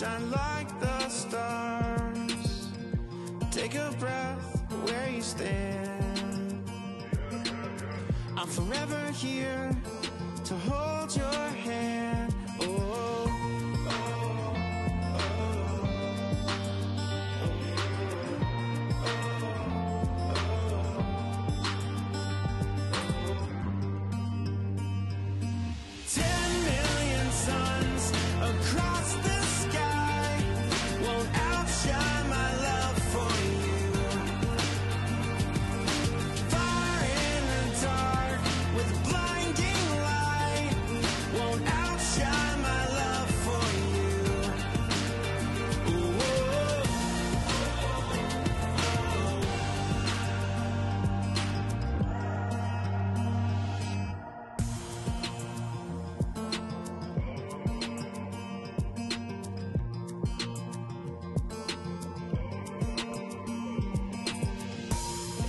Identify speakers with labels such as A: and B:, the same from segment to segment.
A: shine like the stars. Take a breath where you stand. I'm forever here to hold your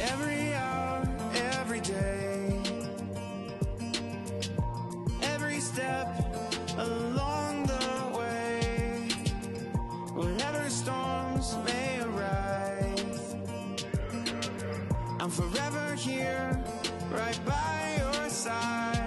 A: every hour, every day, every step along the way, whatever storms may arise, I'm forever here, right by your side.